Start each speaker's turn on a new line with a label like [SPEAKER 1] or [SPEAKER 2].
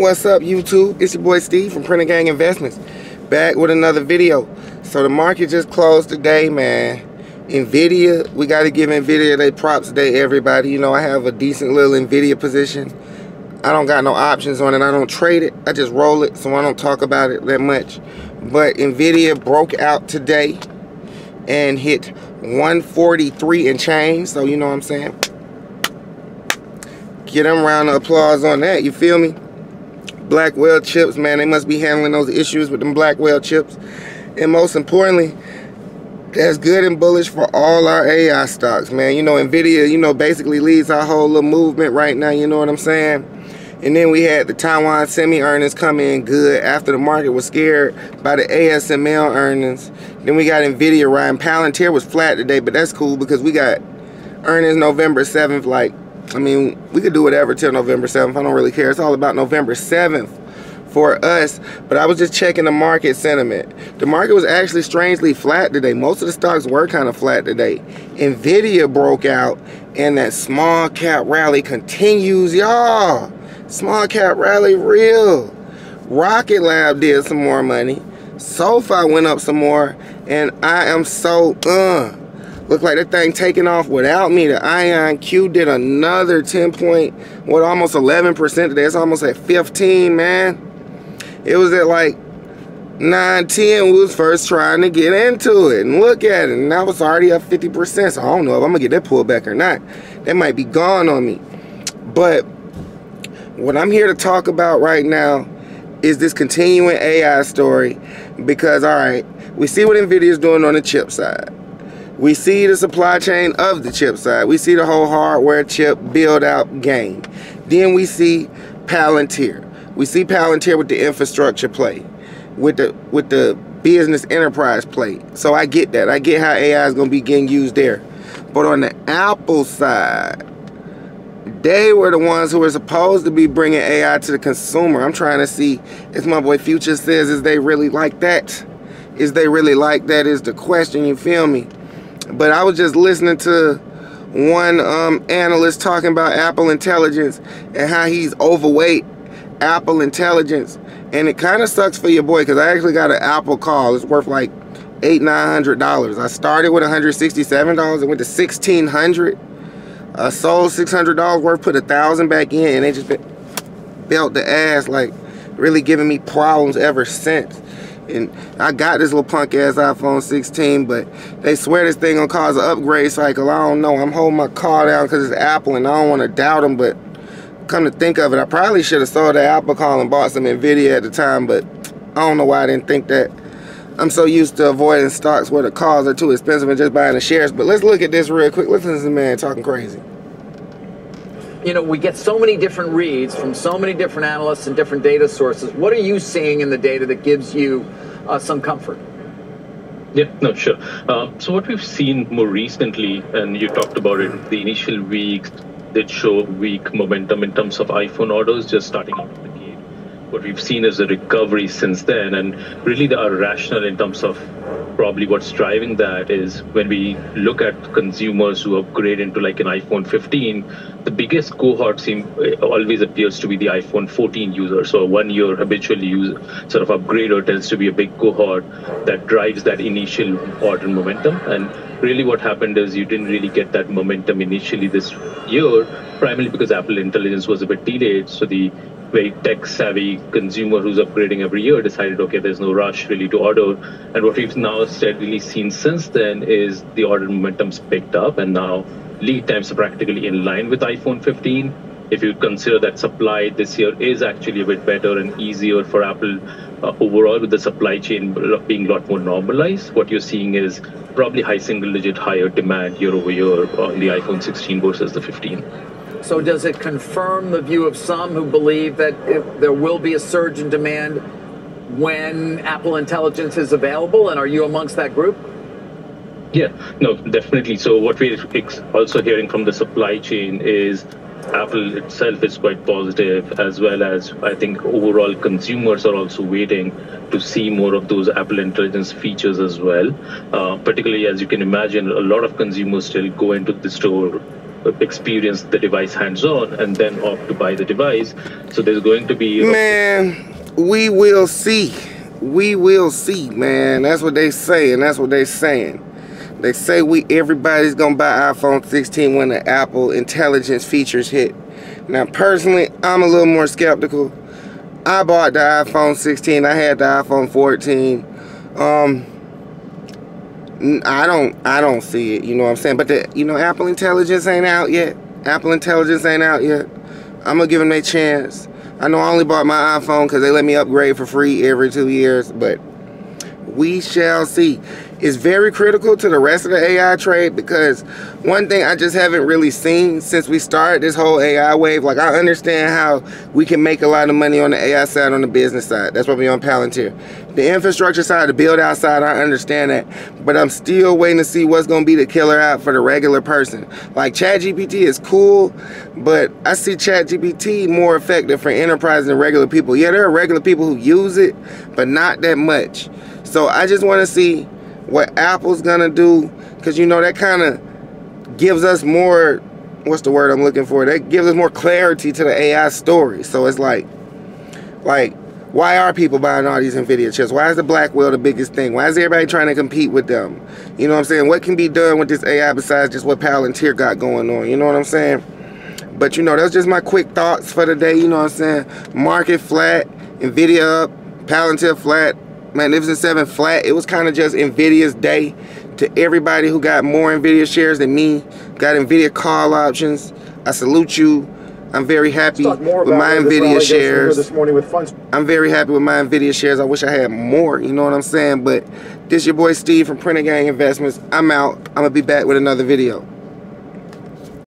[SPEAKER 1] What's up YouTube? It's your boy Steve from Printer Gang Investments. Back with another video. So the market just closed today, man. Nvidia, we got to give Nvidia their props today, everybody. You know, I have a decent little Nvidia position. I don't got no options on it. I don't trade it. I just roll it, so I don't talk about it that much. But Nvidia broke out today and hit 143 and change. So you know what I'm saying? Get them round of applause on that. You feel me? Blackwell chips, man. They must be handling those issues with them Blackwell chips. And most importantly, that's good and bullish for all our AI stocks, man. You know, NVIDIA, you know, basically leads our whole little movement right now. You know what I'm saying? And then we had the Taiwan semi earnings come in good after the market was scared by the ASML earnings. Then we got Nvidia riding. Palantir was flat today, but that's cool because we got earnings November 7th. Like, I mean, we could do whatever till November 7th. I don't really care. It's all about November 7th for us. But I was just checking the market sentiment. The market was actually strangely flat today. Most of the stocks were kind of flat today. Nvidia broke out and that small cap rally continues, y'all. Small cap rally real. Rocket Lab did some more money. SoFi went up some more. And I am so, uh, look like that thing taking off without me. The IonQ did another 10 point, what, almost 11% today. It's almost at 15, man. It was at like 9, 10. We was first trying to get into it and look at it. And now it's already up 50%. So I don't know if I'm to get that pullback or not. That might be gone on me. But what I'm here to talk about right now is this continuing AI story because, all right, we see what NVIDIA is doing on the chip side. We see the supply chain of the chip side. We see the whole hardware chip build out game. Then we see Palantir. We see Palantir with the infrastructure play, with the with the business enterprise play. So I get that. I get how AI is going to be getting used there. But on the Apple side, they were the ones who were supposed to be bringing AI to the consumer. I'm trying to see, as my boy Future says, is they really like that? Is they really like that is the question, you feel me? But I was just listening to one um, analyst talking about Apple Intelligence and how he's overweight Apple Intelligence. And it kind of sucks for your boy because I actually got an Apple call. It's worth like eight, nine hundred dollars. I started with $167 and went to 1600 I sold $600 worth, put a thousand back in, and they just belt the ass, like really giving me problems ever since. And I got this little punk ass iPhone 16, but they swear this thing gonna cause an upgrade cycle. I don't know. I'm holding my car down because it's Apple, and I don't want to doubt them. But come to think of it, I probably should have sold that Apple call and bought some Nvidia at the time. But I don't know why I didn't think that. I'm so used to avoiding stocks where the calls are too expensive and just buying the shares. But let's look at this real quick. Listen to this man talking crazy.
[SPEAKER 2] You know, we get so many different reads from so many different analysts and different data sources. What are you seeing in the data that gives you uh, some comfort?
[SPEAKER 3] Yeah, no, sure. Uh, so what we've seen more recently, and you talked about it, the initial weeks did show weak momentum in terms of iPhone orders just starting out of the gate. What we've seen is a recovery since then, and really the rationale in terms of probably what's driving that is when we look at consumers who upgrade into like an iPhone 15, the biggest cohort seem always appears to be the iPhone 14 user. So one year habitual use sort of upgrader tends to be a big cohort that drives that initial order momentum. And really what happened is you didn't really get that momentum initially this year, primarily because Apple Intelligence was a bit delayed. So the very tech savvy consumer who's upgrading every year decided, okay, there's no rush really to order. And what we've now steadily seen since then is the order momentum's picked up and now lead times are practically in line with iPhone 15. If you consider that supply this year is actually a bit better and easier for Apple uh, overall with the supply chain being a lot more normalized, what you're seeing is probably high single digit higher demand year over year on the iPhone 16 versus the 15.
[SPEAKER 2] So does it confirm the view of some who believe that there will be a surge in demand when Apple Intelligence is available? And are you amongst that group?
[SPEAKER 3] Yeah, no, definitely. So what we're also hearing from the supply chain is Apple itself is quite positive, as well as I think overall consumers are also waiting to see more of those Apple Intelligence features as well. Uh, particularly as you can imagine, a lot of consumers still go into the store experience the device hands-on and then opt to buy the device. So there's going to be
[SPEAKER 1] man, we will see. We will see, man. That's what they say, and that's what they saying. They say we everybody's gonna buy iPhone 16 when the Apple intelligence features hit. Now, personally, I'm a little more skeptical. I bought the iPhone 16. I had the iPhone 14. Um, I don't, I don't see it. You know what I'm saying? But the, you know, Apple Intelligence ain't out yet. Apple Intelligence ain't out yet. I'm gonna give them a chance. I know I only bought my iPhone because they let me upgrade for free every two years, but we shall see. It's very critical to the rest of the AI trade because one thing I just haven't really seen since we started this whole AI wave, like I understand how we can make a lot of money on the AI side, on the business side. That's what we on Palantir. The infrastructure side, the build out side, I understand that. But I'm still waiting to see what's going to be the killer app for the regular person. Like ChatGPT is cool, but I see ChatGPT more effective for enterprise than regular people. Yeah, there are regular people who use it, but not that much. So I just want to see what Apple's gonna do, because you know that kind of gives us more. What's the word I'm looking for? That gives us more clarity to the AI story. So it's like, like, why are people buying all these Nvidia chips? Why is the Blackwell the biggest thing? Why is everybody trying to compete with them? You know what I'm saying? What can be done with this AI besides just what Palantir got going on? You know what I'm saying? But you know, that's just my quick thoughts for the day. You know what I'm saying? Market flat, Nvidia up, Palantir flat, Magnificent 7 flat. It was kind of just NVIDIA's day to everybody who got more NVIDIA shares than me, got NVIDIA call options. I salute you. I'm very happy with my NVIDIA shares. I'm very happy with my NVIDIA shares. I wish I had more, you know what I'm saying? But this your boy Steve from Printer Gang Investments. I'm out. I'm going to be back with another video.